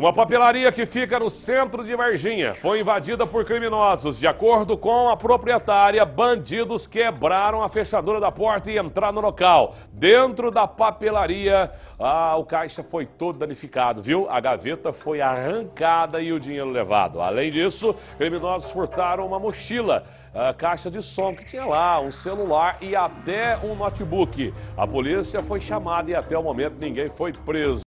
Uma papelaria que fica no centro de Varginha foi invadida por criminosos. De acordo com a proprietária, bandidos quebraram a fechadura da porta e entraram no local. Dentro da papelaria, ah, o caixa foi todo danificado, viu? A gaveta foi arrancada e o dinheiro levado. Além disso, criminosos furtaram uma mochila, a caixa de som que tinha lá, um celular e até um notebook. A polícia foi chamada e até o momento ninguém foi preso.